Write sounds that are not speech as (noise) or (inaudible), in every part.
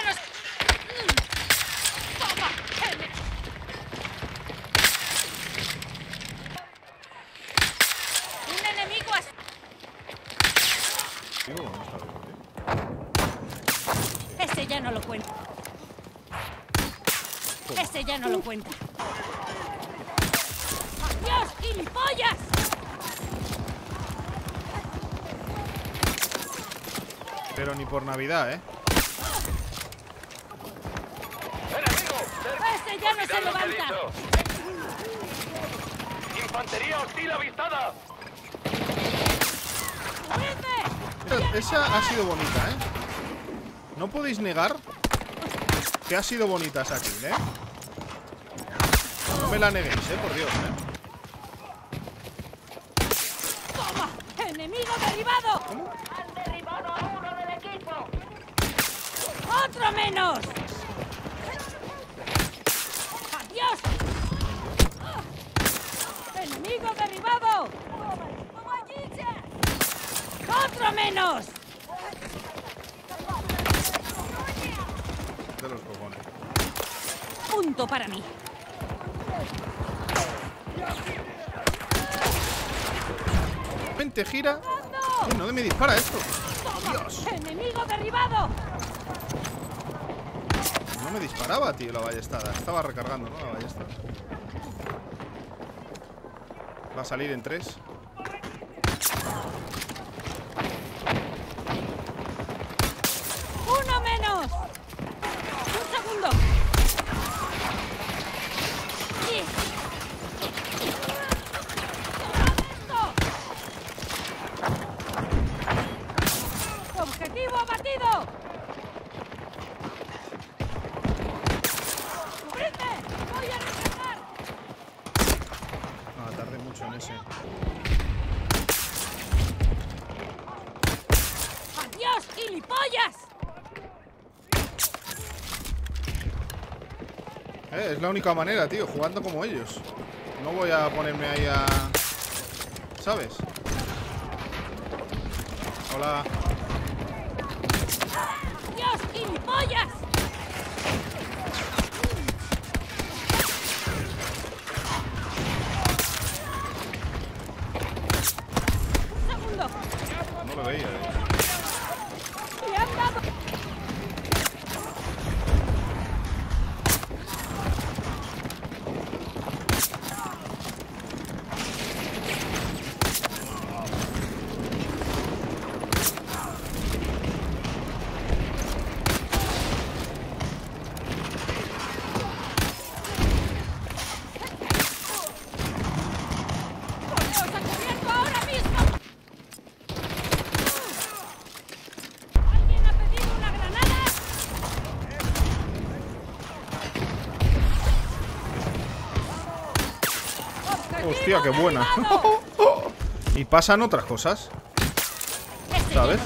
Mm. Un enemigo así. Ese ya no lo cuenta. Ese ya no lo cuenta. ¡Adiós, gilipollas! Pero ni por Navidad, ¿eh? ¡Ese ya no se levanta! ¡Infantería hostil avistada! Esa- ha sido bonita, ¿eh? No podéis negar que ha sido bonita esa kill, ¿eh? No me la neguéis, ¿eh? Por Dios, ¿eh? ¡Toma! ¡Enemigo derribado! Han derribado a uno del equipo. ¡Otro menos! ¡Adiós! ¡Enemigo derribado! ¡Otro menos! De los cojones. Punto para mí. Mente gira. Uy, no me dispara esto. Dios. ¡Enemigo derribado! No me disparaba, tío, la ballestada. Estaba recargando, ¿no? La ballesta. Va a salir en tres. ¡Uno menos! ¡Un segundo! ¡Objetivo abatido! ¡Cubridme! ¡Voy a recargar! No, tardé mucho en ese. ¡Adiós, gilipollas! Eh, es la única manera, tío, jugando como ellos. No voy a ponerme ahí a... ¿Sabes? Hola. ¡Adiós, gilipollas! Un segundo. No lo veía, eh. ¡Le han dado! ¡Poneos a cubierto ahora mismo! ¿Alguien ha pedido una granada? ¡Objetivo Hostia, qué buena. (laughs) y pasan otras cosas. Ese ¿Sabes?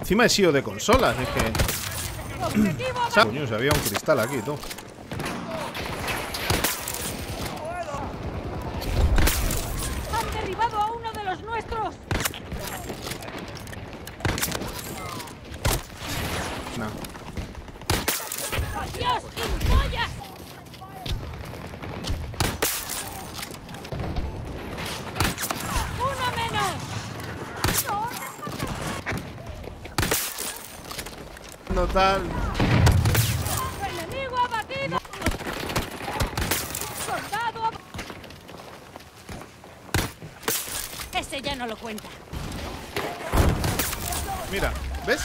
Encima he sido de consolas, es que... ¡Objetivo Sa- Coño, se había un cristal aquí, tú. ¡Han derribado a uno de los nuestros! No. ¡Adiós, No tal. ¡Enemigo abatido! ¡Soldado ab- Ese ya no lo cuenta. Mira, ¿ves?